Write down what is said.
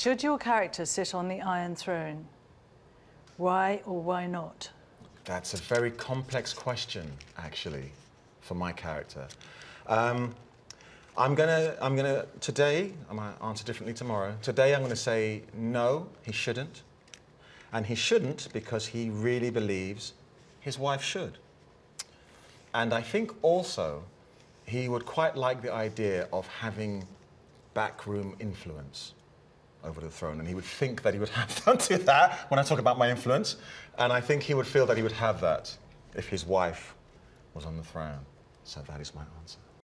Should your character sit on the Iron Throne? Why or why not? That's a very complex question, actually, for my character. Um, I'm gonna, I'm gonna, today, I might answer differently tomorrow. Today I'm gonna say no, he shouldn't. And he shouldn't because he really believes his wife should. And I think also he would quite like the idea of having backroom influence over the throne. And he would think that he would have done to that when I talk about my influence. And I think he would feel that he would have that if his wife was on the throne. So that is my answer.